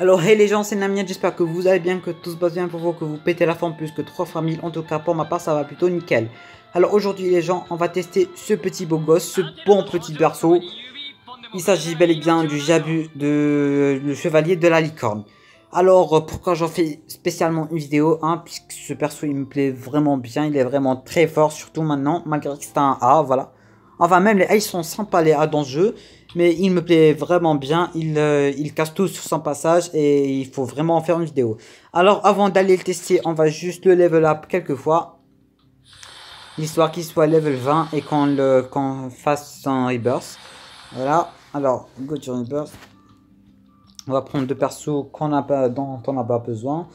Alors hey les gens, c'est Namien, j'espère que vous allez bien, que tout se passe bien pour vous, que vous pétez la forme plus que 3 fois 1000. En tout cas, pour ma part, ça va plutôt nickel. Alors aujourd'hui les gens, on va tester ce petit beau gosse, ce bon petit berceau. Il s'agit bel et bien du Jabu, de le chevalier de la licorne. Alors pourquoi j'en fais spécialement une vidéo hein, Puisque ce perso il me plaît vraiment bien, il est vraiment très fort, surtout maintenant, malgré que c'est un A, voilà. Enfin même les A ils sont sympas les A dans ce jeu. Mais il me plaît vraiment bien, il, euh, il casse tout sur son passage et il faut vraiment en faire une vidéo. Alors avant d'aller le tester, on va juste le level up quelques fois. Histoire qu'il soit level 20 et qu'on le fasse son rebirth. Voilà, alors go to rebirth. On va prendre deux persos qu'on dont on n'a pas besoin.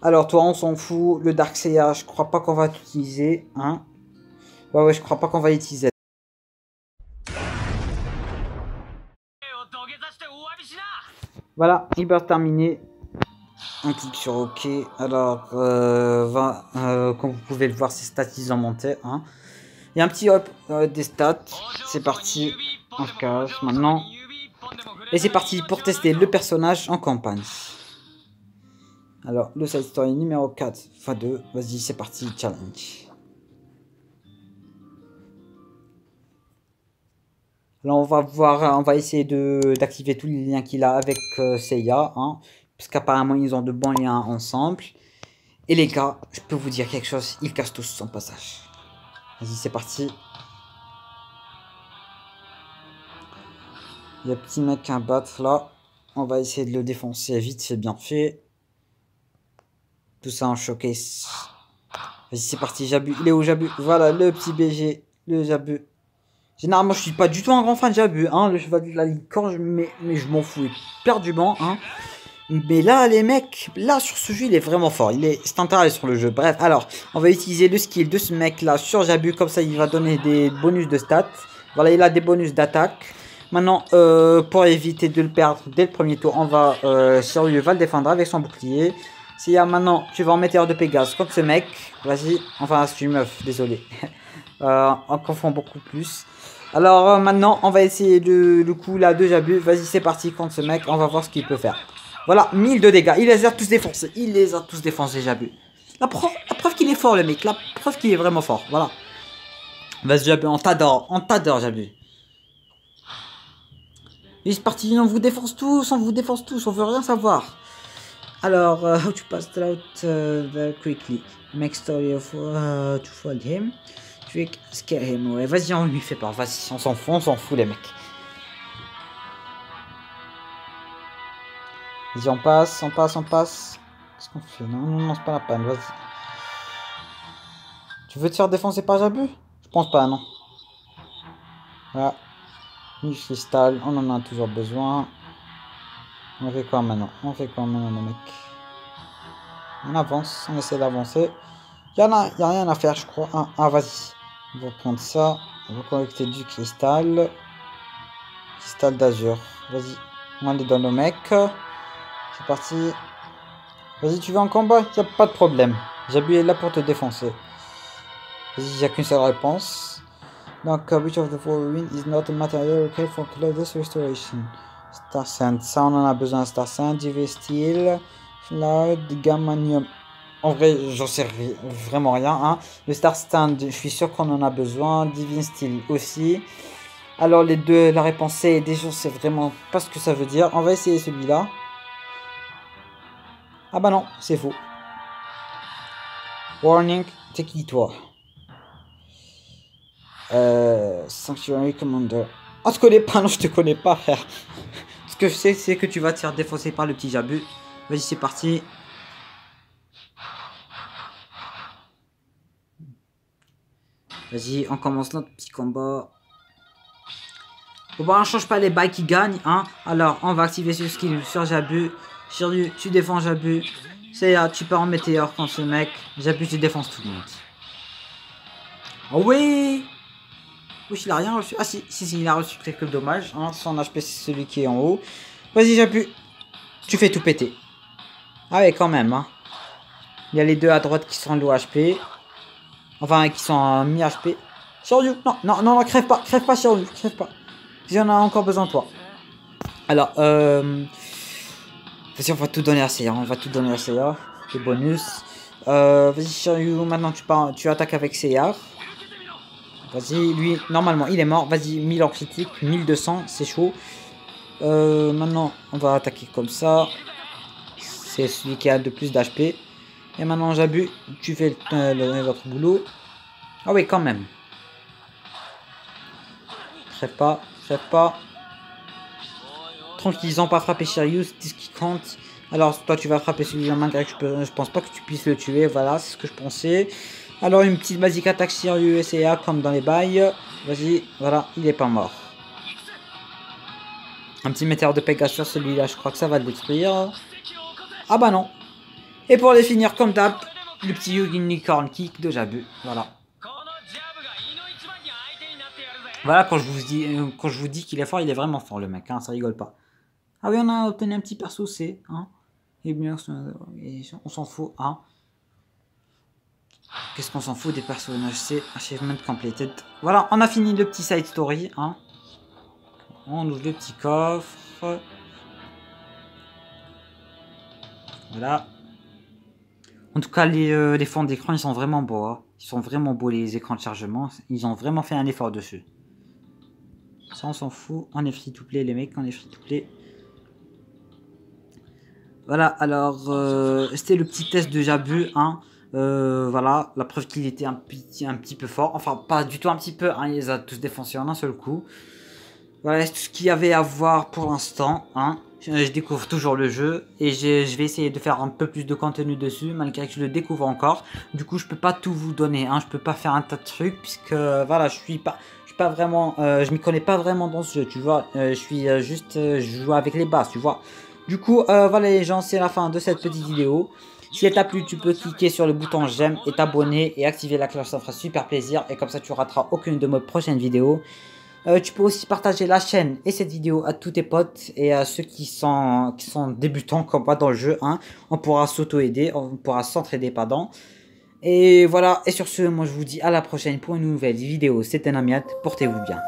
Alors toi on s'en fout, le Dark Seiya, je crois pas qu'on va l'utiliser. Hein ouais ouais je crois pas qu'on va l'utiliser. Voilà, Rebirth terminé. On clique sur OK. Alors, euh, euh, comme vous pouvez le voir, ses stats, ils ont monté. Hein. Il y a un petit hop euh, des stats. C'est parti. On se cache maintenant. Et c'est parti pour tester le personnage en campagne. Alors, le side story numéro 4 x 2. Vas-y, c'est parti, challenge. Là, on va voir, on va essayer d'activer tous les liens qu'il a avec euh, Seiya, hein, parce qu'apparemment ils ont de bons liens ensemble. Et les gars, je peux vous dire quelque chose, ils cassent tous son passage. Vas-y, c'est parti. Il y a petit mec à battre là. On va essayer de le défoncer vite, c'est bien fait. Tout ça en showcase. Vas-y, c'est parti, Jabu. Il est où Jabu? Voilà, le petit BG, le Jabu. Généralement, je suis pas du tout un grand fan de Jabu, hein, le cheval de la licorne, mais, mais je m'en fous perdument, hein. Mais là, les mecs, là, sur ce jeu, il est vraiment fort. Il est, c'est intéressant sur le jeu. Bref, alors, on va utiliser le skill de ce mec-là sur Jabu. Comme ça, il va donner des bonus de stats. Voilà, il a des bonus d'attaque. Maintenant, euh, pour éviter de le perdre dès le premier tour, on va, euh, Shiryu va le défendre avec son bouclier. S'il y a maintenant, tu vas en météore de Pégase contre ce mec. Vas-y. Enfin, c'est une meuf, désolé. euh, on confond beaucoup plus. Alors euh, maintenant, on va essayer de, le coup là de Jabu. Vas-y, c'est parti contre ce mec. On va voir ce qu'il peut faire. Voilà, 1000 de dégâts. Il les a tous défoncés. Il les a tous défoncés, Jabu. La, la preuve qu'il est fort, le mec. La preuve qu'il est vraiment fort. Voilà. Vas-y, Jabu, on t'adore. On t'adore, Jabu. Il est parti. On vous défonce tous. On vous défonce tous. On veut rien savoir. Alors, uh, how to pass out uh, quickly. Make story of uh, to fall him. Trick, scare him. Vas-y, on lui fait peur. Vas-y, on s'en fout, on s'en fout, les mecs. Vas-y, on passe, on passe, on passe. Qu'est-ce qu'on fait? Non, non, non, c'est pas la peine, vas-y. Tu veux te faire défoncer par Jabu? Je pense pas, non. Voilà. Une cristal, on en a toujours besoin. On fait quoi maintenant? On fait quoi maintenant, les mecs? On avance, on essaie d'avancer. Il a, y a rien à faire, je crois. Ah, ah vas-y. On va prendre ça. On va connecter du cristal. Cristal d'azur. Vas-y. On aller dans le mec. C'est parti. Vas-y, tu veux un combat Il a pas de problème. J'appuie là pour te défoncer. Vas-y, il a qu'une seule réponse. Donc, uh, which of the following is not a material okay for Claudius Restoration Star Sand. Ça, on en a besoin. Star Sand, Divi Steel, Flood, Gammanium. En vrai, j'en sais vraiment rien. Hein. Le Star Stand, je suis sûr qu'on en a besoin. Divine Steel aussi. Alors les deux, la réponse C, déjà, c'est vraiment pas ce que ça veut dire. On va essayer celui-là. Ah bah non, c'est faux. Warning, t'es qui toi euh, Sanctuary Commander. Ah, oh, je connais pas, non, je te connais pas, frère. Que je sais, c'est que tu vas te faire défoncer par le petit Jabu. Vas-y, c'est parti. Vas-y, on commence notre petit combat. Bon, bah, on change pas les bails qui gagnent, hein. Alors, on va activer ce skill sur Jabu. Shiryu, tu défends Jabu. C'est là, tu pars en météore contre ce mec. Jabu, tu défenses tout le monde. Oh oui Oui, il a rien reçu. Ah si, si, si, il a reçu quelques dommages. Hein. Son HP, c'est celui qui est en haut. Vas-y, Jabu. Tu fais tout péter. Ah ouais, quand même, hein. Il y a les deux à droite qui sont low HP. Enfin, qui sont mi-HP. Shiryu, non, non, non, crève pas, crève pas, Shiryu, crève pas. J'en ai encore besoin de toi. Alors, euh... Vas-y, on va tout donner à Seiya, on va tout donner à Seiya. Bonus. Euh, vas-y, Shiryu, maintenant tu, tu attaques avec Seiya. Vas-y, lui, normalement, il est mort. Vas-y, 1000 en critique, 1200, c'est chaud. Euh, maintenant, on va attaquer comme ça. C'est celui qui a de plus d'HP. Et maintenant, Jabu, tu fais votre boulot. Ah oui, quand même. Crève pas, crève pas. N'ont pas frappé Shiryu, c'est ce qui compte. Alors, toi, tu vas frapper celui-là, malgré que je, peux, je pense pas que tu puisses le tuer. Voilà, c'est ce que je pensais. Alors, une petite basique attaque Shiryu et comme dans les bails. Vas-y, voilà, il est pas mort. Un petit météore de Pegasus, celui-là, je crois que ça va le détruire. Ah bah non. Et pour les finir comme d'hab, le petit Unicorn Kick de Jabu. Voilà. Voilà, quand je vous dis, euh, quand je vous dis qu'il est fort, il est vraiment fort le mec, hein, ça rigole pas. Ah oui, on a obtenu un petit perso C, hein. Et bien, on s'en fout, hein. Qu'est-ce qu'on s'en fout des personnages? C Achievement completed. Voilà, on a fini le petit side story, hein. On ouvre le petit coffre. Voilà. En tout cas, les, euh, fonds d'écran, ils sont vraiment beaux. Hein. Ils sont vraiment beaux, les écrans de chargement. Ils ont vraiment fait un effort dessus. Ça, on s'en fout. On est free to play, les mecs. On est free to play. Voilà, alors, euh, c'était le petit test de Jabu. Hein. Euh, voilà, la preuve qu'il était un petit, un petit peu fort. Enfin, pas du tout un petit peu. Hein. Il les a tous défoncés en un seul coup. Voilà, tout ce qu'il y avait à voir pour l'instant. Hein. Je découvre toujours le jeu et je vais essayer de faire un peu plus de contenu dessus malgré que je le découvre encore. Du coup, je peux pas tout vous donner, hein. je peux pas faire un tas de trucs puisque voilà, je suis pas, je suis pas vraiment, euh, je m'y connais pas vraiment dans ce jeu, tu vois. Euh, je suis euh, juste, je joue avec les bases, tu vois. Du coup, voilà les gens, c'est la fin de cette petite vidéo. Si elle t'a plu, tu peux cliquer sur le bouton j'aime et t'abonner et activer la cloche, ça fera super plaisir et comme ça tu rateras aucune de mes prochaines vidéos. Euh, tu peux aussi partager la chaîne et cette vidéo à tous tes potes et à ceux qui sont, qui sont débutants comme moi dans le jeu. Hein. On pourra s'auto-aider, on pourra s'entraider, pardon. Et voilà, et sur ce, moi je vous dis à la prochaine pour une nouvelle vidéo. C'était Namiat, portez-vous bien.